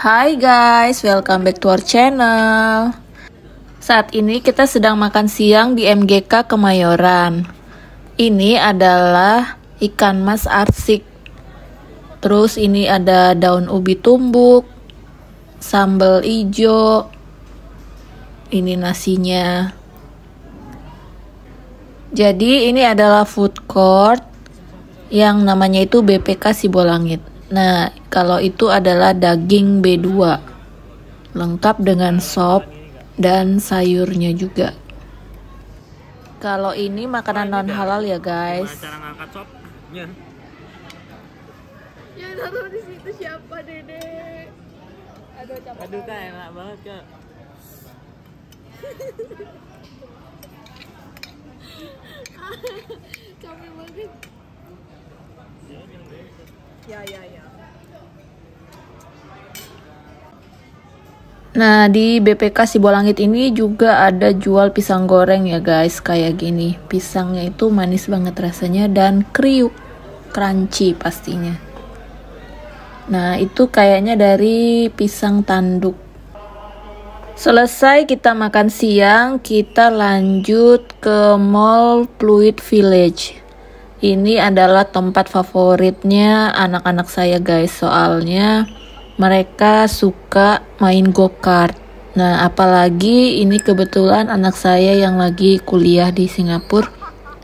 Hai guys, welcome back to our channel. Saat ini kita sedang makan siang di MGK Kemayoran. Ini adalah ikan mas arsik. Terus ini ada daun ubi tumbuk, sambal ijo. Ini nasinya. Jadi ini adalah food court yang namanya itu BPK Sibolangit. Nah, kalau itu adalah daging B2 lengkap dengan sop dan sayurnya juga. Kalau ini makanan non halal ya guys. Cara ngangkat sopnya. Ya taruh di situ siapa dede? Aduh capek. Aduh kak enak banget kak. Capek banget. Ya ya ya. Nah, di BPK Sibolangit ini juga ada jual pisang goreng ya guys, kayak gini. Pisangnya itu manis banget rasanya dan kriuk, crunchy pastinya. Nah, itu kayaknya dari pisang tanduk. Selesai kita makan siang, kita lanjut ke Mall Fluid Village. Ini adalah tempat favoritnya anak-anak saya guys, soalnya mereka suka main go-kart. Nah, apalagi ini kebetulan anak saya yang lagi kuliah di Singapura,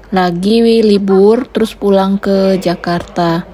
lagi libur terus pulang ke Jakarta.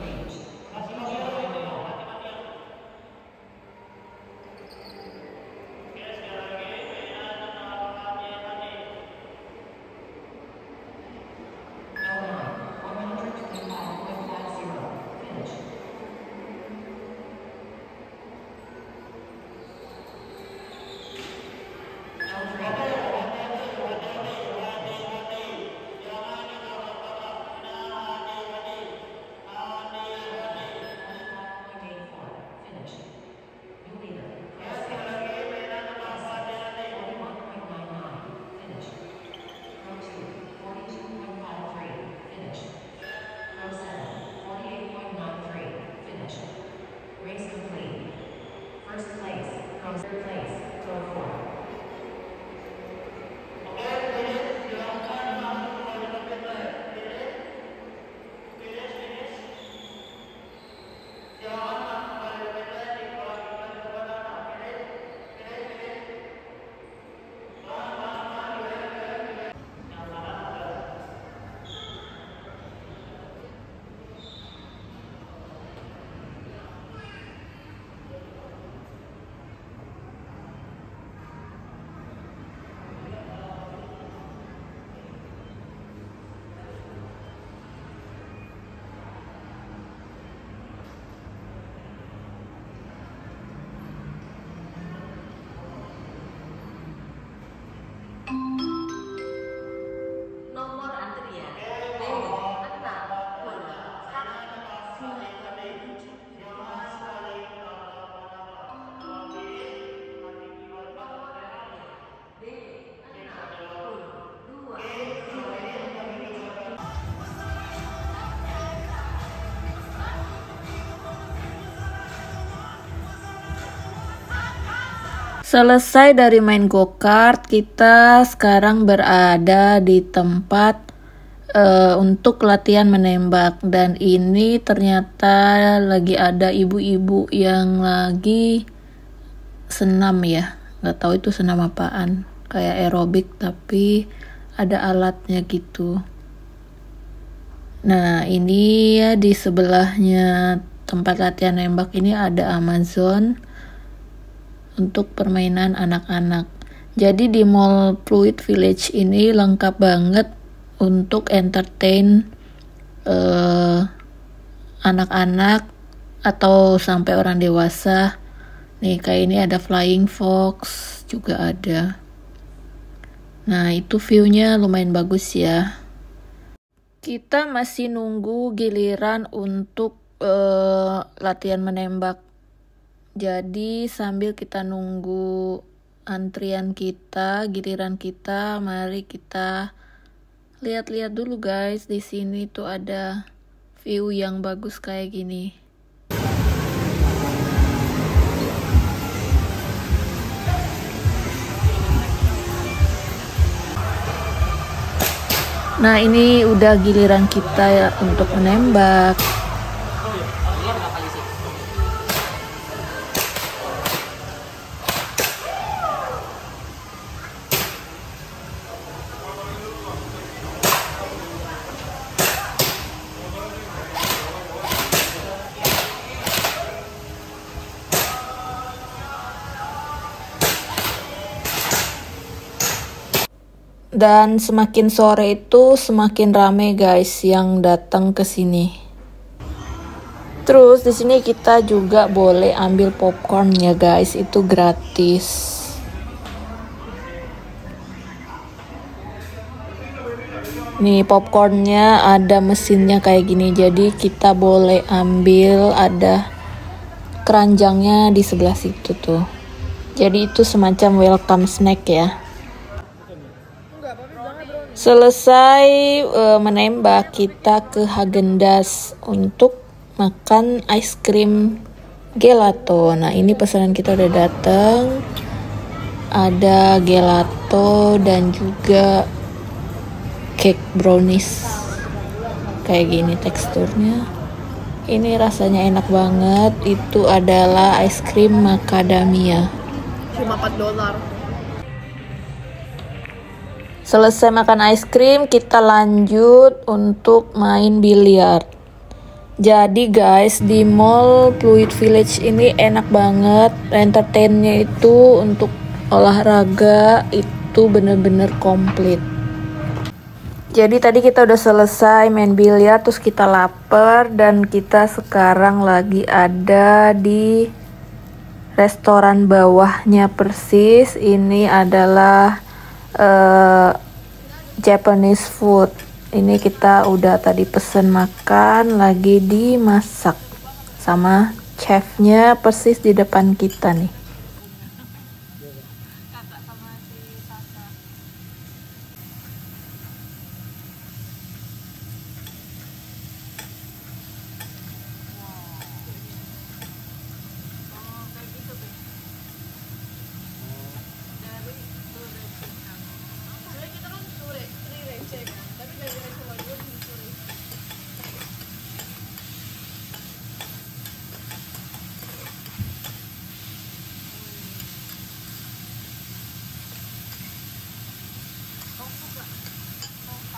Selesai dari main go-kart, kita sekarang berada di tempat eh, untuk latihan menembak dan ini ternyata lagi ada ibu-ibu yang lagi senam ya. Nggak tahu itu senam apaan, kayak aerobik tapi ada alatnya gitu. Nah, ini ya di sebelahnya tempat latihan nembak ini ada Amazon untuk permainan anak-anak. Jadi di Mall Fluid Village ini lengkap banget untuk entertain eh, anak-anak atau sampai orang dewasa. Nih kayak ini ada Flying Fox juga ada. Nah itu viewnya lumayan bagus ya. Kita masih nunggu giliran untuk eh, latihan menembak jadi sambil kita nunggu antrian kita, giliran kita, mari kita lihat-lihat dulu guys. Di sini tuh ada view yang bagus kayak gini. Nah, ini udah giliran kita ya untuk menembak. Dan semakin sore itu semakin rame guys yang datang ke sini. Terus di sini kita juga boleh ambil popcorn ya guys, itu gratis. Nih popcornnya ada mesinnya kayak gini, jadi kita boleh ambil ada keranjangnya di sebelah situ tuh. Jadi itu semacam welcome snack ya. Selesai uh, menembak, kita ke Hagendas untuk makan ice cream gelato. Nah, ini pesanan kita udah datang. Ada gelato dan juga cake brownies. Kayak gini teksturnya. Ini rasanya enak banget. Itu adalah ice cream macadamia. Cuma 4 dolar. Selesai makan ice cream, kita lanjut untuk main biliar. Jadi guys, di mall Fluid Village ini enak banget. Entertainnya itu untuk olahraga itu bener-bener komplit. Jadi tadi kita udah selesai main biliar, terus kita lapar dan kita sekarang lagi ada di restoran bawahnya persis. Ini adalah uh, Japanese food. Ini kita udah tadi pesen makan, lagi dimasak sama chefnya persis di depan kita nih.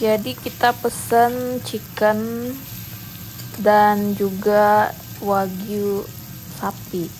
Jadi kita pesen chicken dan juga wagyu sapi.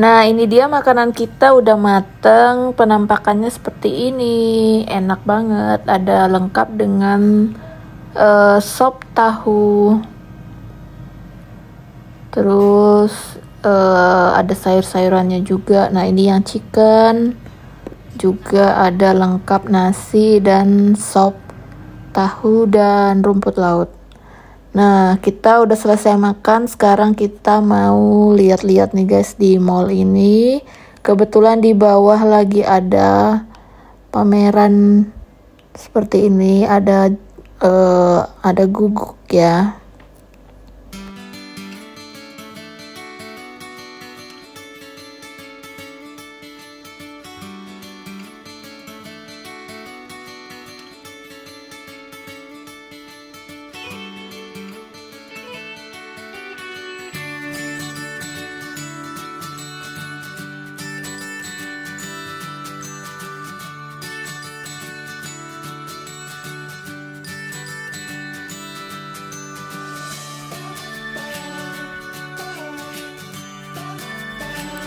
Nah, ini dia makanan kita udah mateng. Penampakannya seperti ini. Enak banget. Ada lengkap dengan uh, sop tahu. Terus uh, ada sayur-sayurannya juga. Nah, ini yang chicken. Juga ada lengkap nasi dan sop tahu dan rumput laut. Nah, kita udah selesai makan. Sekarang kita mau lihat-lihat nih guys di mall ini. Kebetulan di bawah lagi ada pameran seperti ini. Ada uh, ada guguk ya.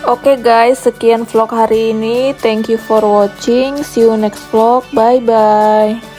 Oke guys, sekian vlog hari ini. Thank you for watching. See you next vlog. Bye bye.